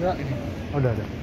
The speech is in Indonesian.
Enggak. ini. Oh, udah ada.